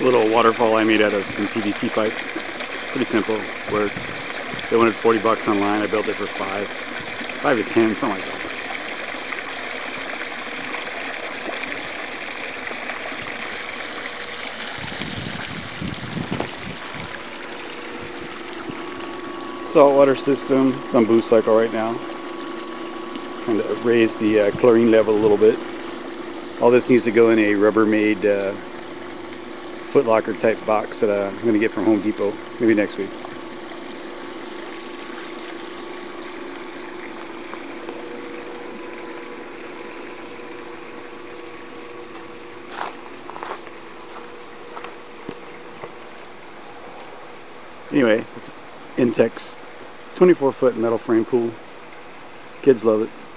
little waterfall I made out of some PVC pipe. Pretty simple, worked. They wanted 40 bucks online, I built it for five. Five to 10, something like that. saltwater system. It's on boost cycle right now. Kind of raise the uh, chlorine level a little bit. All this needs to go in a Rubbermaid uh, footlocker type box that I'm going to get from Home Depot maybe next week. Anyway, it's Intex 24 foot metal frame pool. Kids love it.